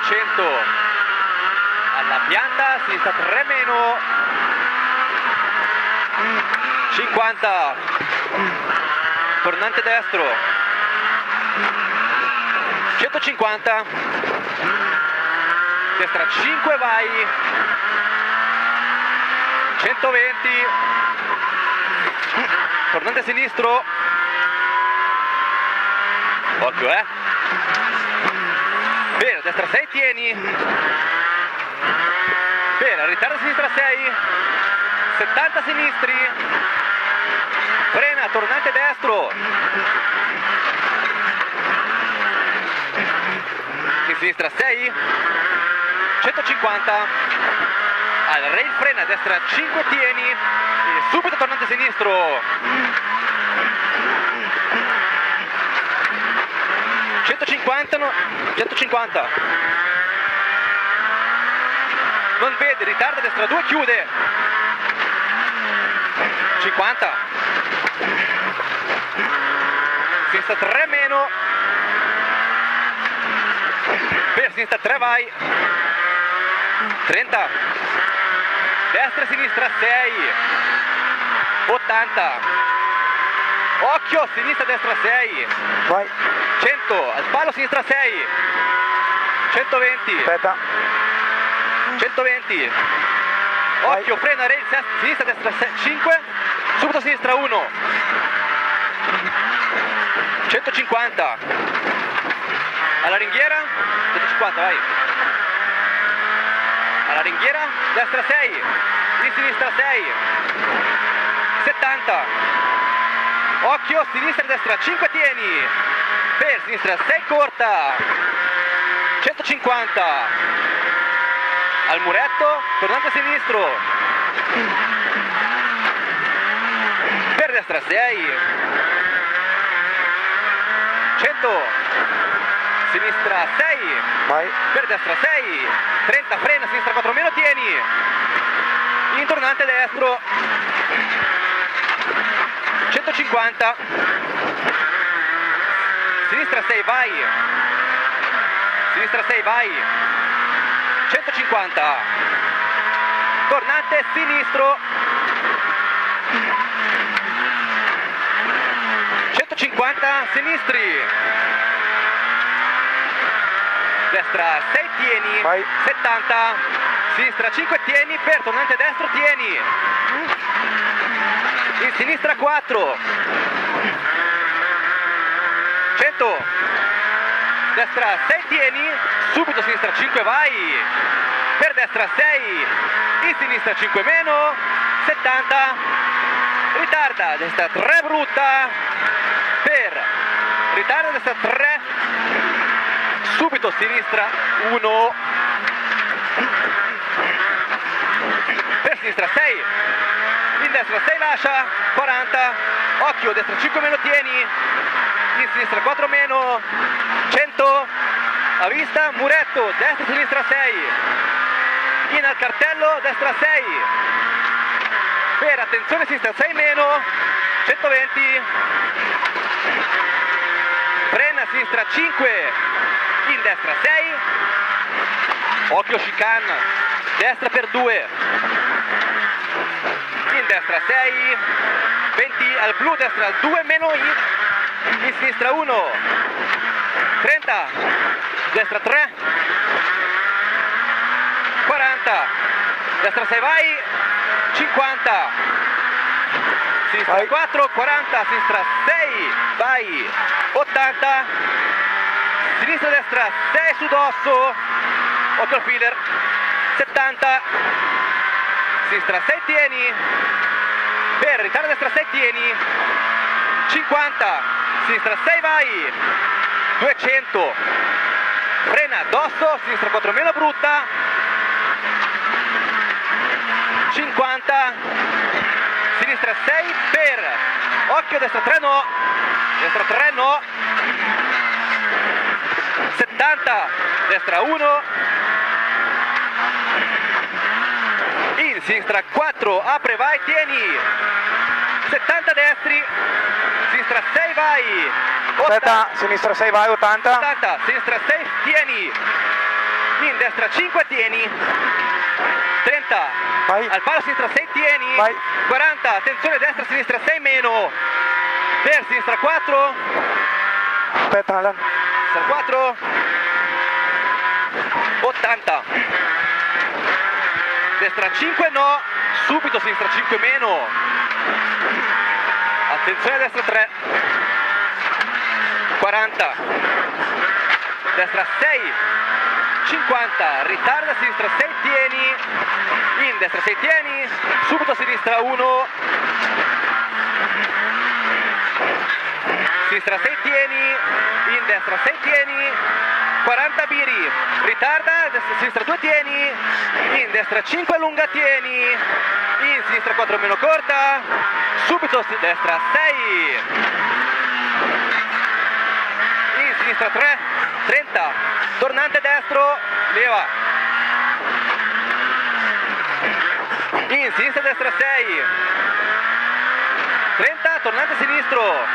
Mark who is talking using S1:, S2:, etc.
S1: Vai, 200. Alla pianta, sinistra 3 meno. 50. Tornante destro. 150. Destra 5, vai. 120. Tornante sinistro. Occhio, eh. Bene, destra 6, tieni. Bene, ritardo sinistra 6. 70 sinistri. Frena, tornante destro. In sinistra 6. 150. Al rail frena, destra 5, tieni. E subito tornante sinistro. 150, no, 150. Non vede, ritarda destra 2, chiude. 50. Sinistra 3 meno. Per sinistra 3 vai. 30. Destra e sinistra 6. 80. Occhio, sinistra destra 6.
S2: Vai,
S1: 100, al palo sinistra 6. 120.
S2: aspetta.
S1: 120. Occhio, frena, rail, se- sinistra, destra 5. Subito sinistra 1. 150. Alla ringhiera. 150, vai. Alla ringhiera, destra 6. Di sinistra 6. 70. Occhio, sinistra e destra 5 tieni. Per sinistra 6 corta. 150 al muretto, tornante sinistro. Per destra 6. 100. Sinistra 6.
S2: Vai,
S1: Per destra 6. 30 frena, sinistra 4 meno, tieni. In tornante destro. 150. Sinistra 6, vai. Sinistra 6, vai. 150. Tornante sinistro. 150 sinistri. Destra 6 tieni.
S2: Vai.
S1: 70. Sinistra 5 tieni. Per tornante destro tieni. In sinistra 4. 100. Destra 6 tieni. Subito sinistra 5 vai. Per destra 6. In sinistra 5 meno. 70. Ritarda. Destra 3 brutta. Per. Ritarda destra 3. Subito sinistra 1. Per sinistra 6. In destra 6 lascia. 40. Occhio, destra 5 meno tieni. In sinistra 4 meno. 100. A vista, muretto, destra sinistra 6. In al cartello, destra 6. Per attenzione sinistra 6 meno. 120. Frena sinistra 5. In destra 6. Occhio chicane. Destra per 2. In destra 6. 20 al blu, destra 2 meno in, in sinistra 1. 30. Destra 3. 40. Destra 6 vai. 50. Sinistra
S2: Vai.
S1: 4, 40, sinistra 6, vai, 80, sinistra destra 6 su dosso, occhio al filler, 70, sinistra 6 tieni, per ritardo destra 6 tieni, 50, sinistra 6 vai, 200, frena dosso, sinistra 4 meno brutta, 50, sinistra 6 per. Occhio destra 3 no. Destra 3 no. 70 destra 1 in sinistra 4 apre vai tieni 70 destri sinistra 6 vai
S2: Aspetta, sinistra 6 vai, 80.
S1: 80, sinistra 6, tieni. In destra 5, tieni. 30.
S2: Vai.
S1: Al palo sinistra 6, tieni.
S2: Vai.
S1: 40, attenzione destra, sinistra 6 meno. Per sinistra 4.
S2: Aspetta Alan.
S1: Sinistra 4. 80. Destra 5 no. Subito sinistra 5 meno. Attenzione destra 3. 40. Destra 6. 50. Ritarda sinistra 6 tieni. In destra 6 tieni. Subito sinistra 1. Sinistra 6 tieni. In destra 6 tieni. 40 biri. Ritarda. Destra, sinistra 2 tieni. In destra 5 lunga tieni. In sinistra 4 meno corta. Subito destra 6. In sinistra 3. 30. Tornante destro. Leva. In sinistra destra 6. 30. Tornante sinistro.